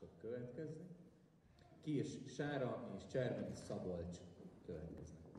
fog következni. Kis Sára és Csermeti Szabolcs következnek.